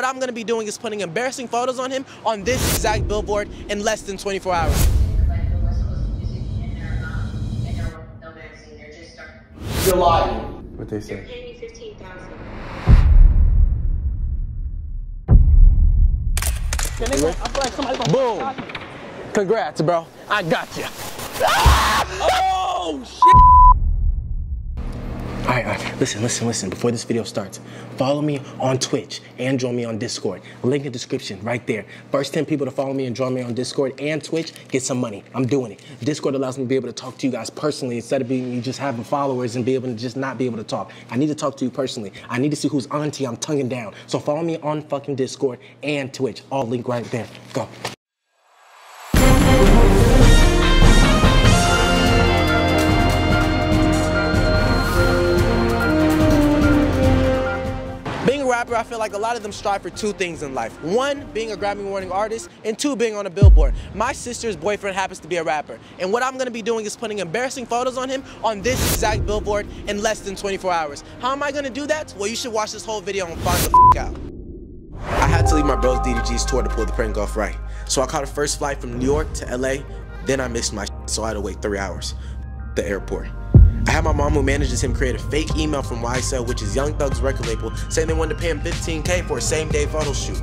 what I'm gonna be doing is putting embarrassing photos on him on this exact billboard in less than 24 hours. You're lying. What they say? Pay me fifteen thousand. Boom. Congrats, bro. I got you. Ah! Oh, shit. All right, all right, listen, listen, listen. Before this video starts, follow me on Twitch and join me on Discord. Link in the description right there. First 10 people to follow me and join me on Discord and Twitch get some money. I'm doing it. Discord allows me to be able to talk to you guys personally instead of being you just having followers and be able to just not be able to talk. I need to talk to you personally. I need to see whose auntie I'm tonguing down. So follow me on fucking Discord and Twitch. All link right there. Go. I feel like a lot of them strive for two things in life. One, being a Grammy winning artist, and two, being on a billboard. My sister's boyfriend happens to be a rapper, and what I'm gonna be doing is putting embarrassing photos on him on this exact billboard in less than 24 hours. How am I gonna do that? Well, you should watch this whole video and find the f out. I had to leave my bros DDG's tour to pull the prank off right. So I caught a first flight from New York to LA, then I missed my so I had to wait three hours. The airport. I had my mom who manages him create a fake email from YSL, which is Young Thug's record label, saying they wanted to pay him 15K for a same day photo shoot.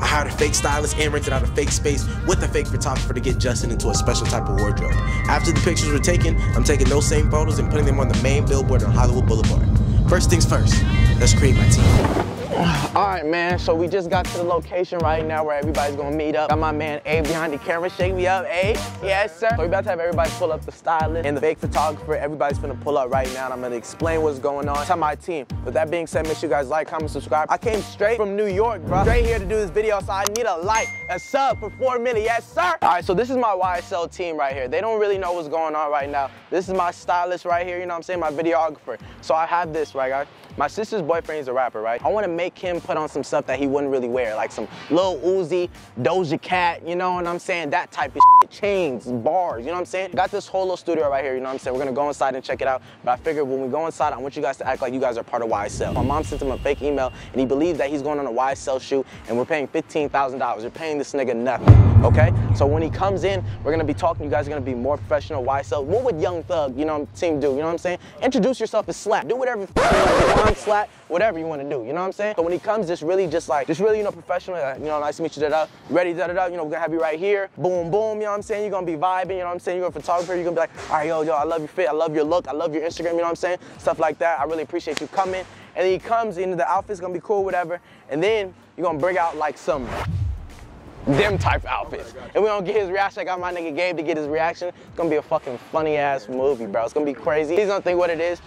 I hired a fake stylist and rented out a fake space with a fake photographer to get Justin into a special type of wardrobe. After the pictures were taken, I'm taking those same photos and putting them on the main billboard on Hollywood Boulevard. First things first, let's create my team. All right, man. So we just got to the location right now where everybody's gonna meet up. Got my man Abe behind the camera. Shake me up, Abe. Yes, sir. So we about to have everybody pull up the stylist and the fake photographer. Everybody's gonna pull up right now, and I'm gonna explain what's going on to my team. With that being said, make sure you guys like, comment, subscribe. I came straight from New York, bro. Straight here to do this video, so I need a like, a sub for four million. Yes, sir. All right, so this is my YSL team right here. They don't really know what's going on right now. This is my stylist right here. You know what I'm saying? My videographer. So I have this right, guys. My sister's boyfriend is a rapper, right? I want to make him put on some stuff that he wouldn't really wear, like some Lil Uzi, Doja Cat, you know what I'm saying? That type of shit. chains, bars, you know what I'm saying? Got this whole little studio right here, you know what I'm saying? We're gonna go inside and check it out. But I figured when we go inside, I want you guys to act like you guys are part of YSL. My mom sent him a fake email, and he believes that he's going on a YSL shoot, and we're paying $15,000. We're paying this nigga nothing, okay? So when he comes in, we're gonna be talking. You guys are gonna be more professional. YSL. What would Young Thug, you know, team do? You know what I'm saying? Introduce yourself as Slatt. Do whatever want. Slatt, whatever you want to do. You know what I'm saying? But when he comes, just really, just like, just really, you know, professional. uh, You know, nice to meet you. Da da. Ready? Da da da. You know, we're gonna have you right here. Boom, boom. You know what I'm saying? You're gonna be vibing. You know what I'm saying? You're a photographer. You're gonna be like, all right, yo, yo, I love your fit. I love your look. I love your Instagram. You know what I'm saying? Stuff like that. I really appreciate you coming. And then he comes into the outfit's gonna be cool, whatever. And then you're gonna bring out like some them type outfits. And we don't get his reaction. I got my nigga Gabe to get his reaction. It's gonna be a fucking funny ass movie, bro. It's gonna be crazy. He's don't think what it is.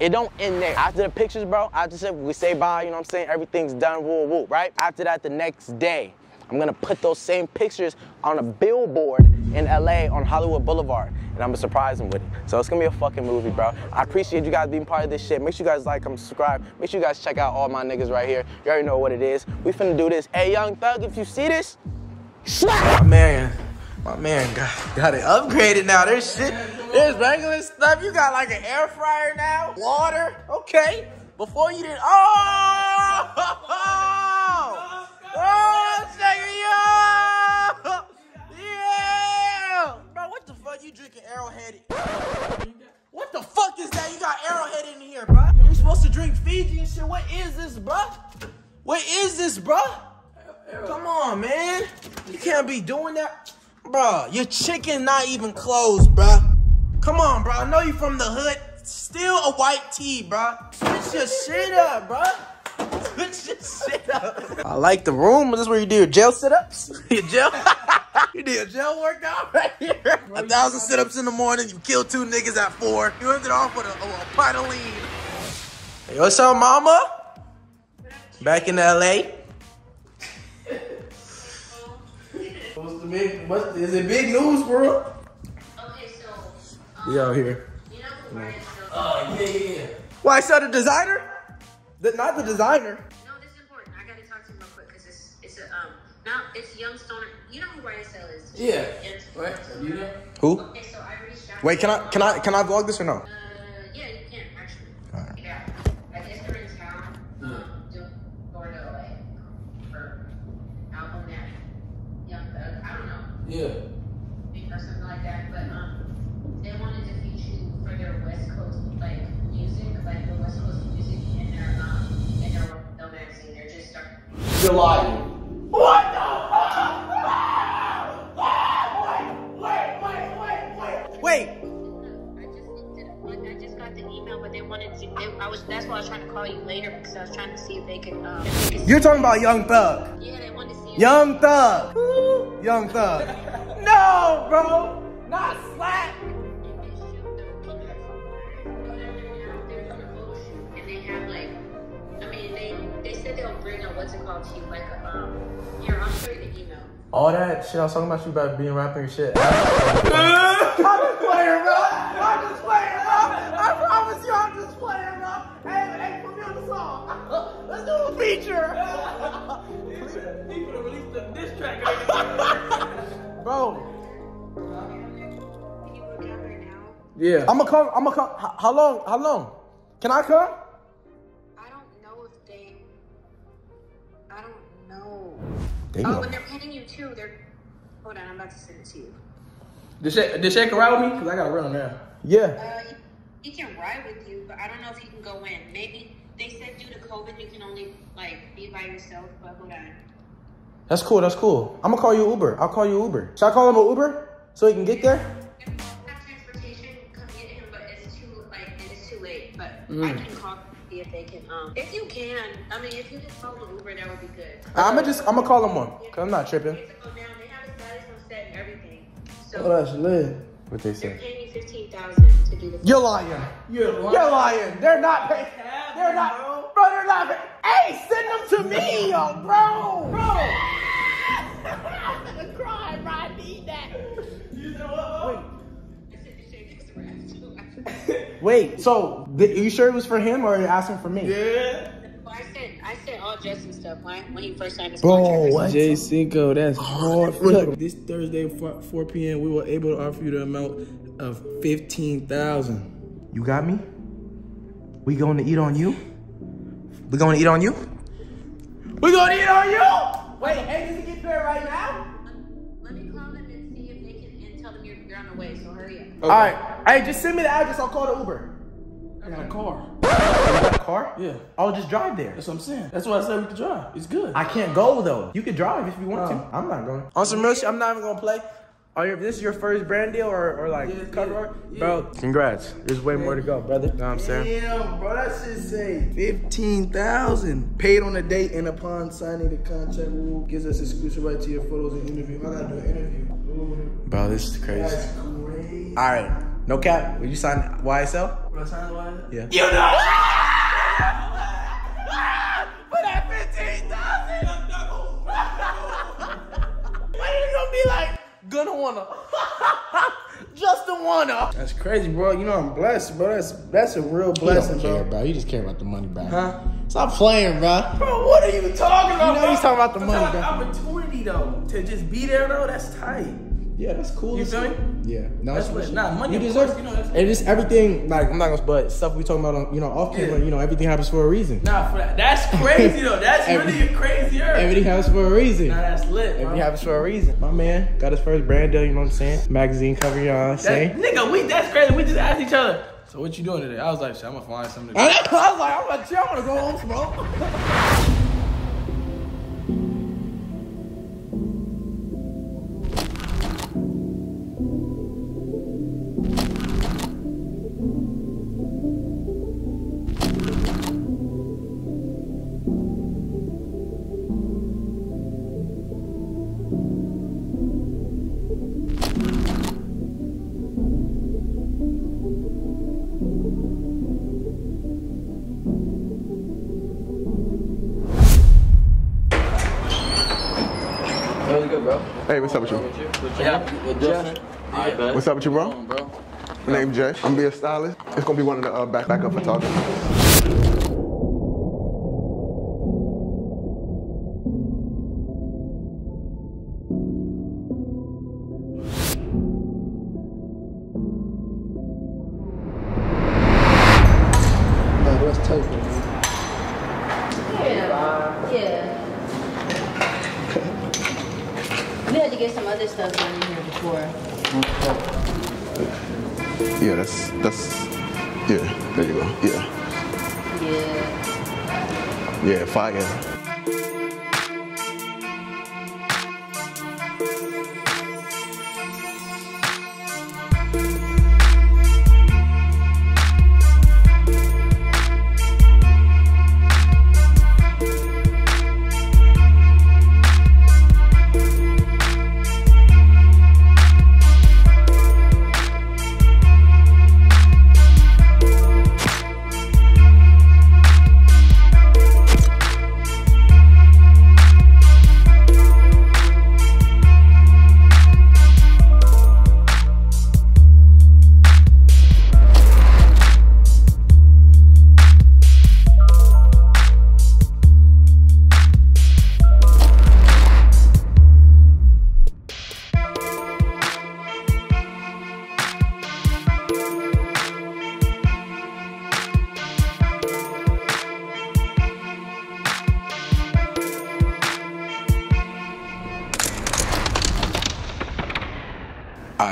It don't end there. After the pictures, bro, after say- we say bye, you know what I'm saying? Everything's done, woo woo, right? After that, the next day, I'm gonna put those same pictures on a billboard in LA on Hollywood Boulevard. And I'm gonna surprise him with it. So it's gonna be a fucking movie, bro. I appreciate you guys being part of this shit. Make sure you guys like, comment, subscribe. Make sure you guys check out all my niggas right here. You already know what it is. We finna do this. Hey, Young Thug, if you see this, slatt! Man, my man got, got it upgraded now. There's shit, there's regular stuff. You got like an air fryer now, water. Okay. Before you did, oh, oh, check it. Yeah, bro. What the fuck? You drinking Arrowhead? What the fuck is that? You got Arrowhead in here, bro. You're supposed to drink Fiji and shit. What is this, bro? What is this, bro? Come on, man. You can't be doing that. Bro, your chicken not even closed, bro. Come on, bro. I know you from the hood. Still a white tee, bro. Switch your shit up, bro. Switch your shit up. I like the room. This is where you do your jail sit-ups. Your jail. you do your jail workout right here. A thousand sit-ups in the morning. You kill two niggas at four. You ended off with a, a, a pint of lean. Hey, what's up, mama? Back in LA. What's the big? What is it? Big news, bro? Okay, so um, We out here. you know who Brian Oh yeah, yeah, yeah. Why? So the designer? The, not the designer. No, this is important. I gotta talk to him real quick because it's it's a um now it's young stoner. You know who YSL is? Yeah. Yes. What? You know? Who? Okay, so I reached out. Wait, can I can I can I vlog this or no? Uh, yeah, you can actually. Alright. Yeah. I guess they're in town. Um, doing going to LA for Yeah. or something like that. But um, they wanted to feature you for their West Coast like music, like the West Coast music in their um in their their magazine. They're just starting. You're lying. What the fuck? Wait, wait, wait, wait, wait. I just did like I just got the email, but they wanted to. I was that's why I was trying to call you later because I was trying to see if they could. Um, if they could You're talking about Young Thug. yeah, they wanted to see. Young Thug. Young Thug. No, bro. Not slatt. And they have like, I mean, they they said they'll bring a what's it called to you, like a um. Here, I'll show you the email. All that shit I was talking about you about being rapping and shit. I'm just playing, bro. I'm just playing, bro. I promise you, I'm just playing, bro. Hey, hey, put me on the song. Let's do a feature. diss track. Bro, Can you go down there now? Yeah. I'm gonna come. I'm gonna come. How, how long? How long? Can I come? I don't know if they. I don't know. They Oh, and they're paying you too. They're. Hold on, I'm about to send it to you. Did Shake, did Shake ride with me? Cause I gotta run now. Yeah. Uh, he, he can ride with you, but I don't know if he can go in. Maybe they said due to COVID you can only like be by yourself. But hold on. That's cool. That's cool. I'm gonna call you Uber. I'll call you Uber. Should I call him an Uber so he can get there? If you have transportation, come get him. But it's too like it is too late. But I Mm. can call see if they can. Um, if you can, I mean, if you can call an Uber, that would be good. I'm gonna just. I'm gonna call him one. Cause I'm not tripping. They have to go down. They have a status on set and everything. So Oh, that's lit. What they they're say? paying you fifteen thousand to do the. You're lying. You're You're lying. They're not paying. They're not. Bro, they're not paying. Hey, send them to me, yo, bro. Bro. Wait, so th- are you sure it was for him or are you asking for me? Yeah. I said I said all Justin stuff when, when he first signed his Bro, contract. what? J Cinco, that's oh, hard. Look, this Thursday, 4, 4 p.m., we were able to offer you the amount of fifteen thousand. You got me? We going to eat on you? We going to eat on you? We going to eat on you? Wait, hey, does it get paid right now? On the way. So hurry up. All right. Hey, just send me the address. I'll call the Uber. I got a car. You got a car? Yeah. I'll just drive there. That's what I'm saying. That's why I said we could drive. It's good. I can't go though. You can drive if you want to. Oh. I'm not going. On some real shit, I'm not even gonna play. Are you, this is your first brand deal or, or like Yeah, cover yeah, art? yeah. Bro, congrats. There's way more to go, brother. Know what I'm saying? Damn, bro, that shit say fifteen thousand paid on the date and upon signing the contract, rule gives us exclusive right to your photos and interview. I gotta do an interview. Ooh, Bro, this is crazy. That's crazy. All right, no cap. Will you sign YSL? What I signed why? Yeah. You know. For that fifteen thousand. Why you gonna be like gonna wanna? Justin wanna. That's crazy, bro. You know I'm blessed, bro. That's that's a real blessing, bro. bro. You just care about the money, bro. Huh? Stop playing, bro. Bro, what are you talking about? You know bro? he's talking about the I'm money, talking bro. Opportunity though to just be there though. That's tight. Yeah, that's cool. You as feel me? Yeah. No, That's it's- what. Nah, money. You deserve course, You know that's. And it's everything like I'm not gonna but stuff we talking about on you know off camera, Yeah. you know, everything happens for a reason. Nah, for that. That's crazy though. That's Every- really crazier. Everything happens for a reason. Nah, that's lit, bro. Everything happens for a reason. My man got his first brand deal, you know what I'm saying? Magazine cover, you know what I'm That, nigga, we that's crazy. We just asked each other. So what you doing today? I was like, shit, I'm gonna find something. To I was like, I'm gonna chill, I'm gonna go home smoke. what's up with you? What's up with you, bro? My name Jay. I'm gonna be a stylist. It's gonna be one of the uh, back backup photographers.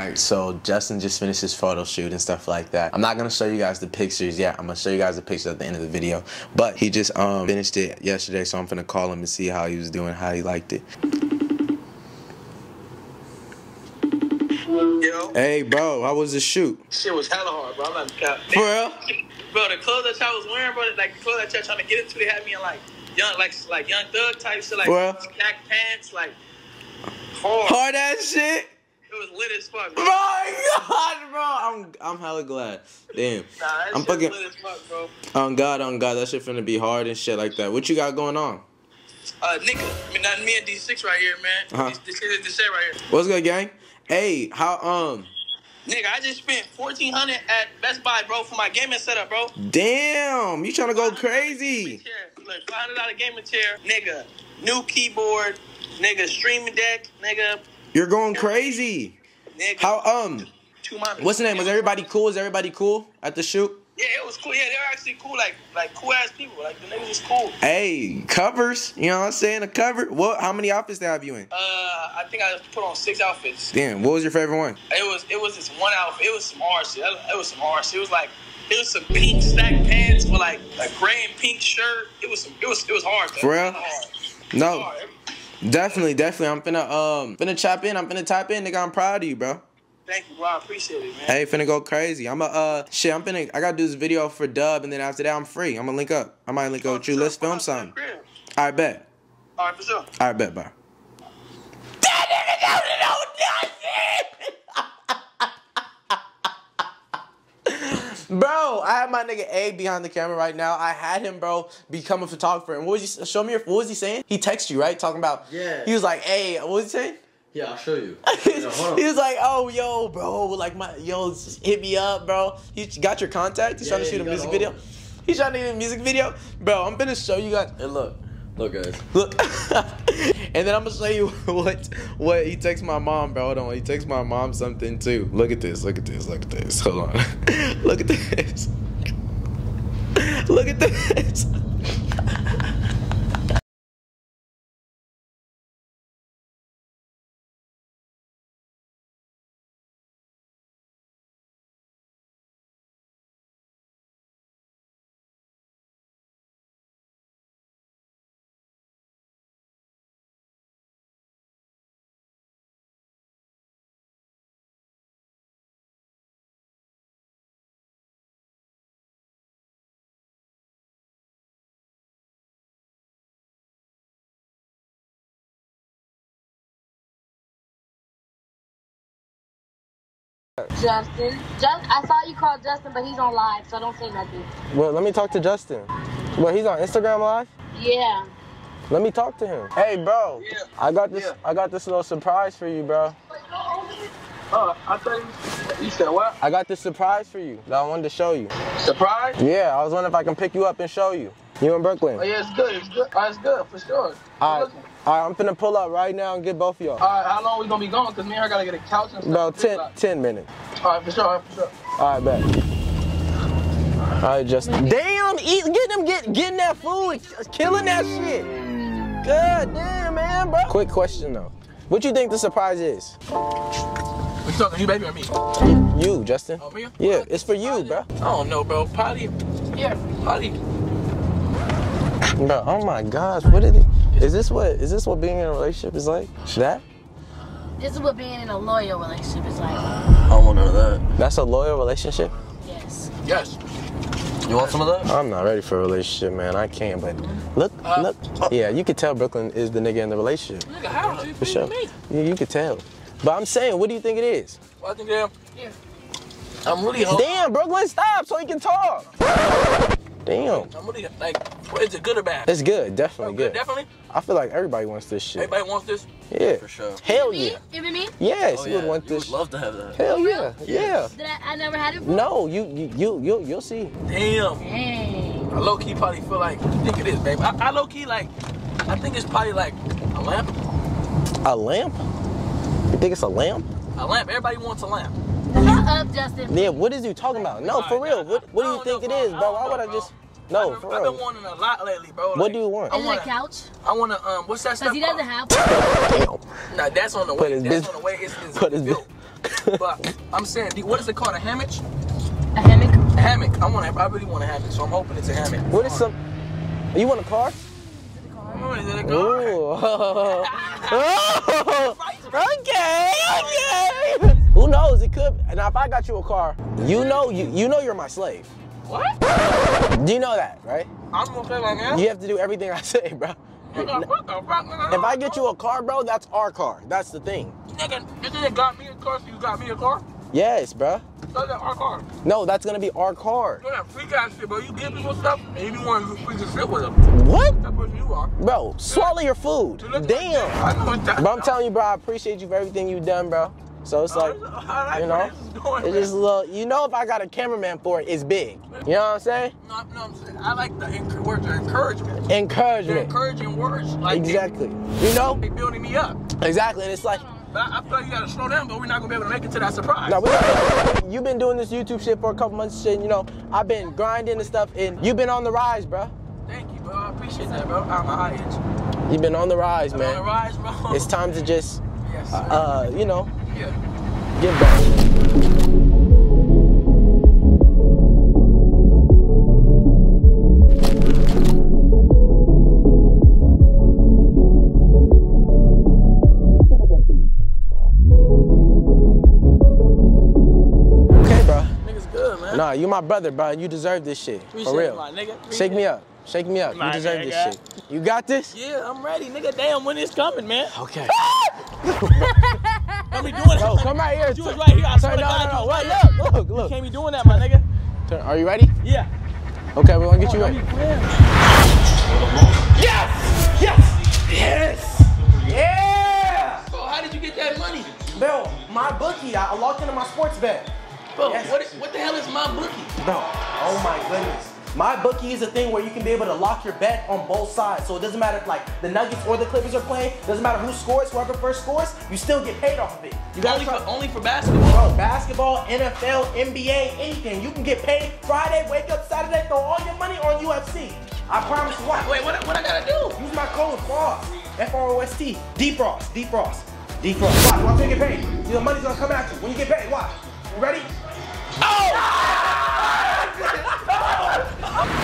Right, so Justin just finished his photo shoot and stuff like that. I'm not gonna show you guys the pictures yet. I'm gonna show you guys the pictures at the end of the video. But he just um finished it yesterday, so I'm gonna call him and see how he was doing, how he liked it. Yo, Hey, bro, how was the shoot? shit was hella hard, bro. I'm not cap. For real? Bro, the clothes that y'all was wearing, bro, like the clothes that y'all trying to get into, they had me in like young, like like young thug type shit, like Well. stack pants, like hard. Hard ass shit. It was lit as fuck, bro. My God, bro, I'm I'm hella glad. Damn, Nah, that I'm shit fucking lit as fuck, bro. on God, on God, that shit finna be hard and shit like that. What you got going on? Uh, nigga, I mean, not me and D6 right here, man. Uh-huh. This, this is the shit right here. What's good, gang? Hey, how um? Nigga, I just spent fourteen hundred at Best Buy, bro, for my gaming setup, bro. Damn, you trying to go crazy? Look, five hundred dollar gaming chair, nigga. New keyboard, nigga. Streaming deck, nigga. You're going crazy. Nigga. How um? What's the name? Was everybody cool? Was everybody cool at the shoot? Yeah, it was cool. Yeah, they were actually cool, like like cool ass people. Like the niggas was cool. Hey, covers. You know what I'm saying? A cover. What? How many outfits they have you in? Uh, I think I put on six outfits. Damn. What was your favorite one? It was it was this one outfit. It was some hard shit. It was some hard shit. It was like it was some pink stack pants with like a gray and pink shirt. It was some, it was it was hard. though. For real? It was hard. No. Definitely, definitely. I'm finna um finna chop in. I'm finna type in, nigga. I'm proud of you, bro. Thank you, bro. I appreciate it, man. Hey, finna go crazy. I'm a uh shit. I'm finna. I gotta do this video for Dub, and then after that, I'm free. I'm gonna link up. I might link up with you. Let's film something. All I bet. All right, for sure. I bet, bro. Bro, I have my nigga A behind the camera right now. I had him, bro, become a photographer. And what was he? Show me your. What was he saying? He texted you, right? Talking about. Yeah. He was like, "Hey, what was he saying?" Yeah, I'll show you. he Yeah, on. was like, "Oh, yo, bro, like my yo, hit me up, bro. He got your contact. He's Yeah, trying to yeah, shoot a music video. He's trying to do a music video, bro. I'm gonna show you guys. And look, Look, guys. look, and then I'm gonna show you what what he texts my mom, bro. Hold on, he texts my mom something too. Look at this. Look at this. Look at this. Hold on. look at this. Look at this. Justin. Just, I saw you call Justin, but he's on live, so don't say nothing. Well, let me talk to Justin. Well, he's on Instagram Live. Yeah. Let me talk to him. Hey, bro. Yeah. I got this. Yeah. I got this little surprise for you, bro. Oh, I thought you, you said what? I got this surprise for you that I wanted to show you. Surprise? Yeah, I was wondering if I can pick you up and show you. You in Brooklyn? Oh yeah, it's good. It's good. Oh, it's good for sure. All right, all right, I'm finna pull up right now and get both of y'all. All right, how long we gonna be gone? Cause me and her gotta get a couch and stuff. About 10, 10 minutes. All right, for sure. All right, for sure. All right, bet. All right, Justin. Damn, eat, get them, get getting that food, killing that shit. God damn, man, bro. Quick question though. What you think the surprise is? What You talking you, baby, or me? You, Justin. Oh, me? Yeah, it's for you, bro. I don't know, bro. Probably, yeah, probably. Bro, oh my gosh, what is it? Is this what is this what being in a relationship is like? That? This is what being in a loyal relationship is like. I don't want none of that. That's a loyal relationship? Yes. Yes. You want some of that? I'm not ready for a relationship, man. I can't, but look, Uh, look. Yeah, you could tell Brooklyn is the nigga in the relationship. Nigga, how? For sure. You, you could tell. But I'm saying, what do you think it is? Well, I think damn. Yeah. I'm really hoping. Damn, Brooklyn, stop so he can talk. Damn. I'm really like, what, is it good or bad? It's good, definitely Oh, good. Definitely. I feel like everybody wants this shit. Everybody wants this. Yeah. For sure. Hell Me? yeah. Even me? Yes, Oh, you yeah. would want You this. would love to have that. Hell yeah. Yeah. Did I, I never had it before? No, you you you you you'll see. Damn. Dang. I low key probably feel like what you think it is, babe. I, I low key like, I think it's probably like a lamp. A lamp? You think it's a lamp? A lamp. Everybody wants a lamp. Shut up, Justin. Yeah, what is you talking about? No, for real. What what do you think don't it know, is, bro. bro? I Why don't would I just bro. No, I've for been, I've been wanting a lot lately, bro. What do you want? I Is it a couch? I wanna um, what's that stuff? Because he doesn't called? have Damn. Nah, that's on the way. That's bus- on the way. It's, it's, put his built. but I'm saying, what is it called? A hammock? a hammock. A hammock. I want. to I really want a hammock, so I'm hoping it's a hammock. What is some You want a car? Is it a car? Ooh. okay, okay. Who knows? It could. Now, if I got you a car, you know, you you know, you're my slave. What? Do you know that, right? I'm gonna say like that. You have to do everything I say, bro. Nigga, fuck? If I get you a car, bro, that's our car. That's the thing. Nigga, you nigga got me a car, so you got me a car? Yes, bro. So that's our car. No, that's gonna be our car. You that freak ass shit, bro. You give people stuff, and you be wanting to freak shit with them. What? That person you are. Bro, swallow your food. You like- Damn. Know that. But I'm telling you, bro, I appreciate you for everything you've done, bro. So it's like, you know, this is going, it's just a little, you know, if I got a cameraman for it, it's big. You know what I'm saying? No, no, I'm saying I like the enc- words of encouragement. The Encouragement. encouraging words, like Exactly. You know? they, they building me up. Exactly. And it's like, But I, I feel like you gotta slow down, but we're not gonna be able to make it to that surprise. no, we got, you've been doing this YouTube shit for a couple months, shit. You know, I've been grinding and stuff, and you've been on the rise, bro. Thank you, bro. I appreciate that, bro. I'm a high edge. You've been on the rise, I'm on the man. rise, bro. It's time to just, Yes, uh, you know, yeah. get back. Okay, bro. Niggas good, man. Nah, you my brother, bro. You deserve this shit. Appreciate For it, real. my nigga. Shake me up. Shake me up. You My deserve this shit. You got this? Yeah, I'm ready, nigga. Damn, when it's coming, man. Okay. Don't be doing it. Yo, come right here. You was right here. I swear Turn, to no, God, no, you no. was right look, look, look. Can't be doing that, my nigga. Turn. Are you ready? Yeah. Okay, we're gonna get you ready. Yes! Yes! Yes! Yeah! Bro, how did you get that money? Bro, my bookie, I logged into my sports bet. Bro, Yes. what, what the hell is my bookie? Bro, oh my goodness. My bookie is a thing where you can be able to lock your bet on both sides. So it doesn't matter if like the Nuggets or the Clippers are playing. Doesn't matter who scores. Whoever first scores, you still get paid off of it. You gotta Only try- for, only for basketball? Bro, basketball, NFL, NBA, anything. You can get paid Friday, wake up Saturday, throw all your money on UFC. I promise you. Watch. Wait, what, what I gotta do? Use my code FROST. F-R-O-S-T. D-Frost. D-Frost. D-Frost. Watch. Watch when you get paid. Your money's gonna come at you when you get paid. Watch. You ready? Oh!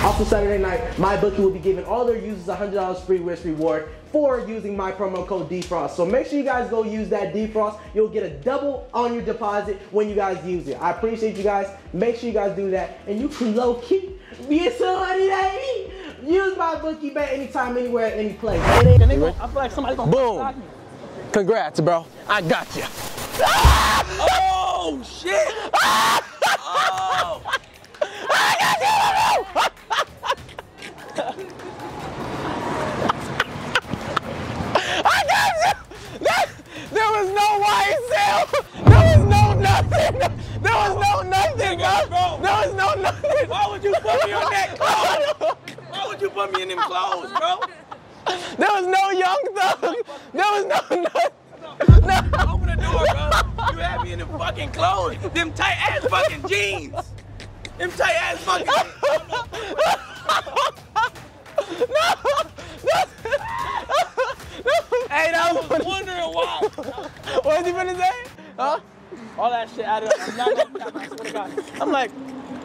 Also Saturday night, my bookie will be giving all their users $100 free wish reward for using my promo code D-Frost. So make sure you guys go use that D-Frost. You'll get a double on your deposit when you guys use it. I appreciate you guys. Make sure you guys do that. And you can low key be somebody baby. Use my bookie bet anytime, anywhere, any place. It ain't- I feel like somebody gonna Boom. me. Congrats, bro. I got you. Oh, shit! Oh! Why would you put me on that clothes? Why would you put me in them clothes, bro? There was no young thug. There was no nothing. Open the door, bro. You had me in them fucking clothes. Them tight ass fucking jeans. Them tight ass fucking jeans. Hey, that was wondering why. What's he finna say? Huh? All that shit added up. I'm not gonna I swear to God. I'm like,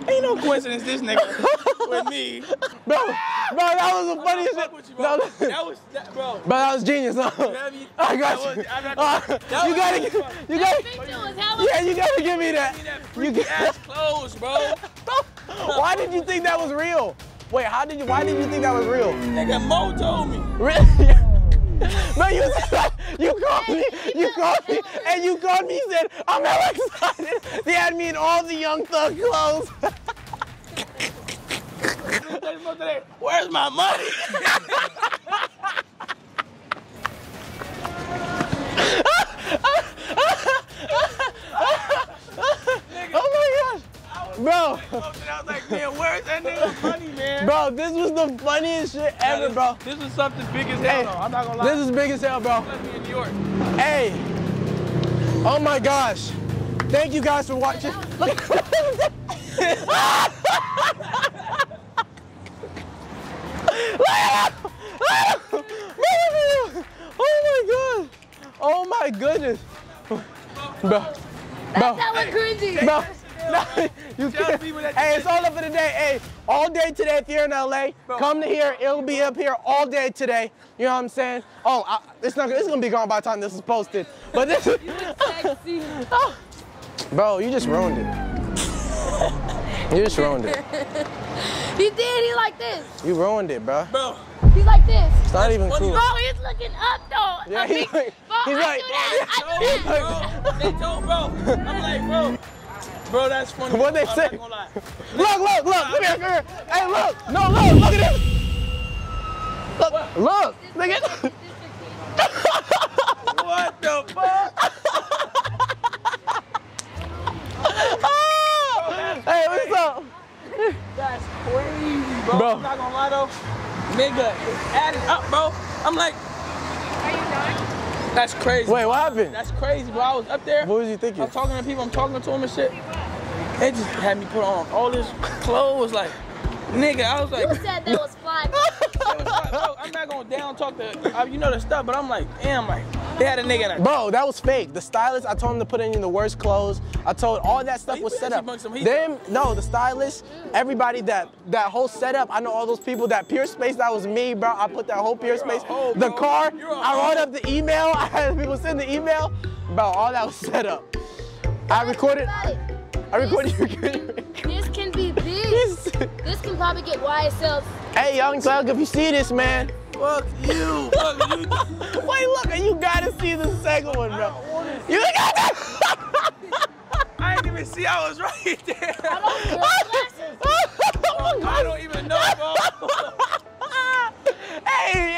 ain't no coincidence this nigga with me. Bro, bro, that was the funniest shit. With you, bro. No, that was, that, bro. Bro, that was genius, huh? have you- I that got was- you. I'm not- Uh, that you gotta, really gi- fun. you gotta, Picture was hella yeah, you gotta give me that. that You freaky got, ass clothes, bro. why did you think that was real? Wait, how did you? Why did you think that was real? Nigga Mo told me. Really? Bro, you you called me, you called me, and you called me. You said I'm hella excited. They had me in all the Young Thug clothes. Where's my money? Man, where's that nigga money, man? Bro, this was the funniest shit ever, bro. This is something big as hell, Hey, though. I'm not gonna lie. this is big as hell, bro. Let me in New York. Hey. Oh my gosh. Thank you guys for watching. Look. Oh my god. Oh my goodness. Bro. Bro. That was cringy. Bro. No, you can't. Hey, it's all up for the day. Hey, all day today if you're in LA, come to here. It'll be up here all day today. You know what I'm saying? Oh, I, it's not. It's gonna be gone by the time this is posted. But this. Sexy. Bro, you just ruined it. You just ruined it. he did. He like this. You ruined it, bro. Bro, He's like this. It's not even cool. Bro, he's looking up though. Yeah, he's like- bro, he's I like- do that. I do that. bro, they told bro. I'm like, bro. Bro, that's funny. What they I'm say? Not gonna lie. Look, look, look, come here, come here. Hey, look, no, look, look at this. Look, look, look at What the fuck? Ah! Hey, what's up? That's crazy, bro. Bro. I'm not gonna lie though. Nigga, it's adding up, bro. I'm like, Are you done? that's crazy. Wait, what happened? That's crazy, bro. I was up there. What was you thinking? I thinking? was talking to people. I'm talking to them and shit. They just had me put on all this clothes, like, nigga. I was like, You said that was fly. It was like, bro, I'm not gonna down talk the, uh, you know the stuff, but I'm like, damn, like, they had a nigga in a Bro, that was fake. The stylist, I told him to put in the worst clothes. I told all that stuff was set up. shit amongst some heat. Them, no, the stylist, everybody that that whole setup. I know all those people. That Pure Space, that was me, bro. I put that whole Pure Space. hoe, the car, You're a I wrote up the email. I had people send the email. Bro, all that was set up. I recorded. I recorded. This can be this. This can probably get YSL. hey, Young Thug, if you see this, man. fuck you. Fuck you. Wait, look, you gotta see the second one, bro. You got that. I didn't even see I was right there. oh my I don't even know, bro. hey,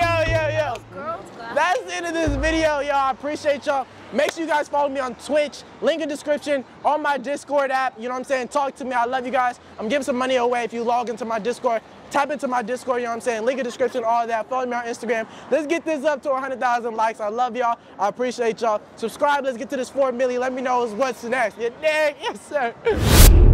end of this video, y'all. I appreciate y'all. Make sure you guys follow me on Twitch, link in description, on my Discord app. You know what I'm saying? Talk to me. I love you guys. I'm giving some money away if you log into my Discord. Tap into my Discord, you know what I'm saying? Link in description, all that. Follow me on Instagram. Let's get this up to 100,000 likes. I love y'all. I appreciate y'all. Subscribe. Let's get to this 4 million. Let me know what's next. You dig? Yes, sir.